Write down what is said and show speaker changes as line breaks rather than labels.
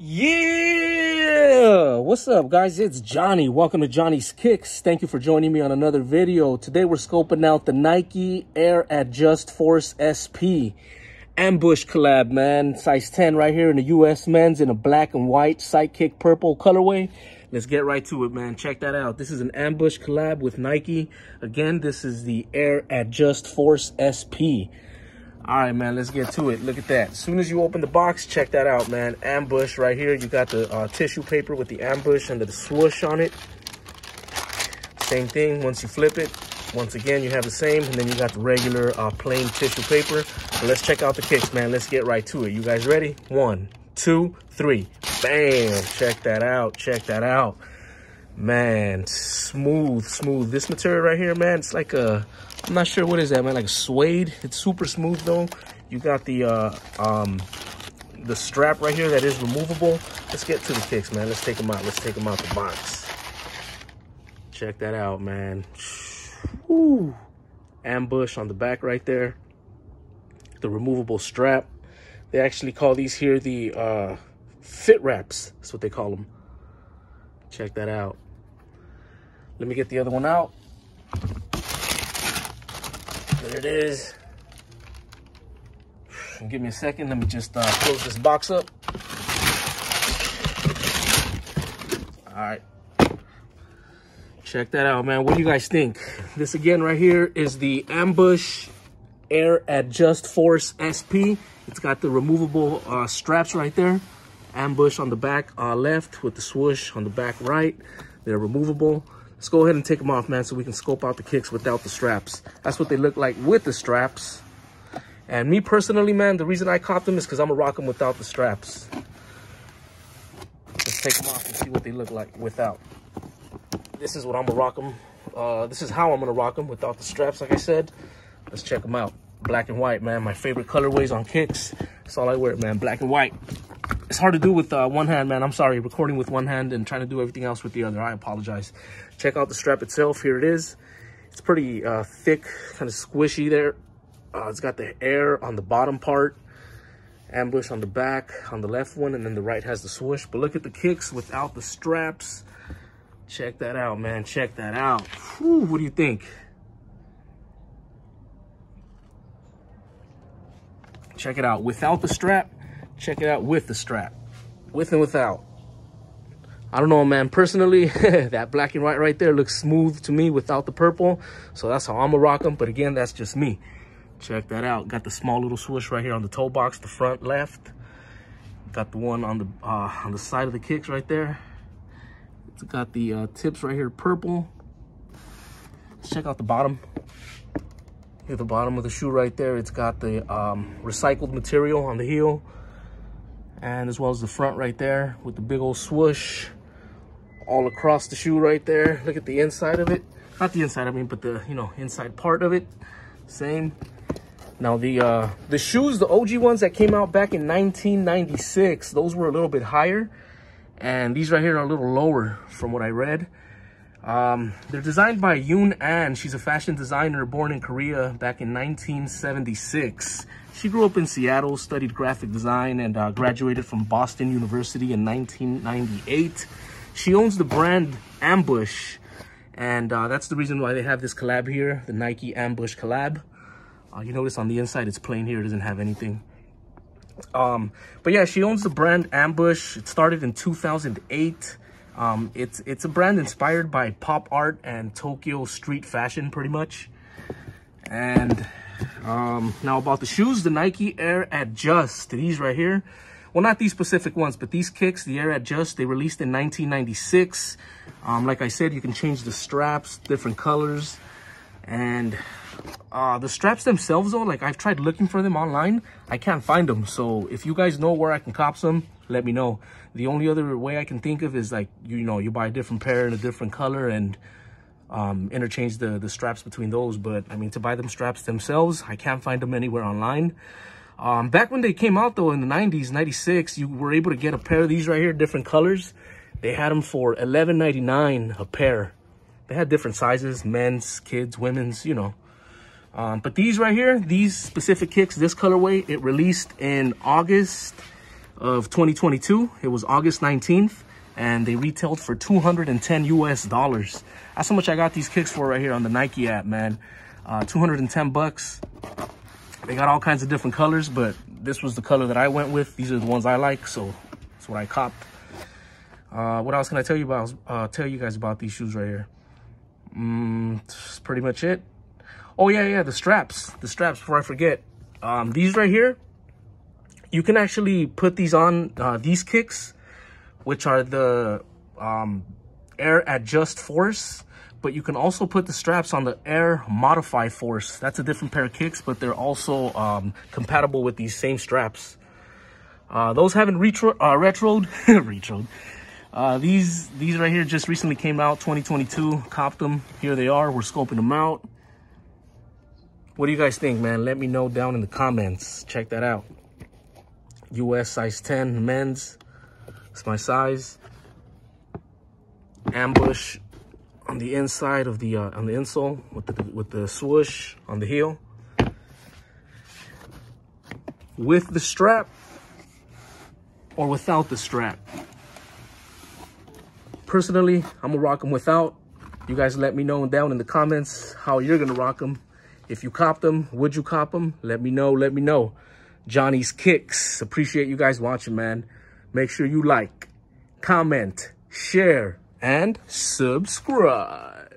Yeah! What's up, guys? It's Johnny. Welcome to Johnny's Kicks. Thank you for joining me on another video. Today, we're scoping out the Nike Air Adjust Force SP Ambush collab, man. Size 10 right here in the US men's in a black and white Psychic purple colorway. Let's get right to it, man. Check that out. This is an Ambush collab with Nike. Again, this is the Air Adjust Force SP. All right, man, let's get to it. Look at that. As soon as you open the box, check that out, man. Ambush right here. You got the uh, tissue paper with the ambush and the swoosh on it. Same thing, once you flip it, once again, you have the same, and then you got the regular uh, plain tissue paper. But let's check out the kicks, man. Let's get right to it. You guys ready? One, two, three. Bam! Check that out. Check that out. Man, smooth, smooth. This material right here, man, it's like a I'm not sure what is that, man. Like suede. It's super smooth though. You got the uh, um, the strap right here that is removable. Let's get to the kicks, man. Let's take them out. Let's take them out the box. Check that out, man. Woo. Ambush on the back right there. The removable strap. They actually call these here the uh, fit wraps. That's what they call them. Check that out. Let me get the other one out. There it is. Give me a second. Let me just uh, close this box up. All right. Check that out, man. What do you guys think? This again right here is the Ambush Air Adjust Force SP. It's got the removable uh, straps right there. Ambush on the back uh, left with the swoosh on the back right. They're removable. Let's go ahead and take them off, man, so we can scope out the kicks without the straps. That's what they look like with the straps. And me personally, man, the reason I cop them is because I'm going to rock them without the straps. Let's take them off and see what they look like without. This is what I'm going to rock them. Uh, this is how I'm going to rock them without the straps, like I said. Let's check them out. Black and white, man. My favorite colorways on kicks. That's all I wear, man. Black and white it's hard to do with uh, one hand, man. I'm sorry, recording with one hand and trying to do everything else with the other. I apologize. Check out the strap itself. Here it is. It's pretty uh, thick, kind of squishy there. Uh, it's got the air on the bottom part, ambush on the back, on the left one, and then the right has the swoosh. But look at the kicks without the straps. Check that out, man. Check that out. Whew, what do you think? Check it out. Without the strap, Check it out with the strap, with and without. I don't know, man. Personally, that black and white right there looks smooth to me without the purple. So that's how I'm gonna rock them. But again, that's just me. Check that out. Got the small little swoosh right here on the toe box, the front left. Got the one on the uh, on the side of the kicks right there. It's got the uh, tips right here, purple. Let's check out the bottom. Here, the bottom of the shoe right there. It's got the um, recycled material on the heel and as well as the front right there with the big old swoosh all across the shoe right there. Look at the inside of it. Not the inside i mean but the you know inside part of it. Same. Now the uh the shoes the og ones that came out back in 1996 those were a little bit higher. And these right here are a little lower from what i read um, they're designed by Yoon Ahn. She's a fashion designer born in Korea back in 1976. She grew up in Seattle, studied graphic design, and uh, graduated from Boston University in 1998. She owns the brand Ambush, and uh, that's the reason why they have this collab here, the Nike Ambush collab. Uh, you notice on the inside, it's plain here. It doesn't have anything. Um, but yeah, she owns the brand Ambush. It started in 2008. Um, it's, it's a brand inspired by pop art and Tokyo street fashion, pretty much. And um, now about the shoes, the Nike Air Adjust, these right here. Well, not these specific ones, but these kicks, the Air Adjust, they released in 1996. Um, like I said, you can change the straps, different colors. And uh, the straps themselves, though, like I've tried looking for them online. I can't find them. So if you guys know where I can cop some, let me know. The only other way I can think of is like, you know, you buy a different pair in a different color and um, interchange the, the straps between those. But I mean, to buy them straps themselves, I can't find them anywhere online. Um, back when they came out though in the 90s, 96, you were able to get a pair of these right here, different colors. They had them for $11.99 a pair. They had different sizes, men's, kids, women's, you know. Um, but these right here, these specific kicks, this colorway, it released in August of 2022. It was August 19th and they retailed for 210 US dollars. That's how much I got these kicks for right here on the Nike app, man. Uh, 210 bucks. They got all kinds of different colors, but this was the color that I went with. These are the ones I like, so that's what I copped. Uh, what else can I tell you about? Uh, tell you guys about these shoes right here. Mm, that's pretty much it. Oh yeah, yeah, the straps. The straps. Before I forget, um, these right here, you can actually put these on uh, these kicks, which are the um, Air Adjust Force. But you can also put the straps on the Air Modify Force. That's a different pair of kicks, but they're also um, compatible with these same straps. Uh, those haven't retro uh, retroed, retroed. Uh, these these right here just recently came out, 2022. Copped them. Here they are. We're scoping them out. What do you guys think, man? Let me know down in the comments. Check that out. US size 10 men's. It's my size. Ambush on the inside of the uh, on the insole with the with the swoosh on the heel. With the strap or without the strap. Personally, I'm gonna rock them without. You guys let me know down in the comments how you're gonna rock them. If you cop them, would you cop them? Let me know, let me know. Johnny's Kicks. Appreciate you guys watching, man. Make sure you like, comment, share, and subscribe.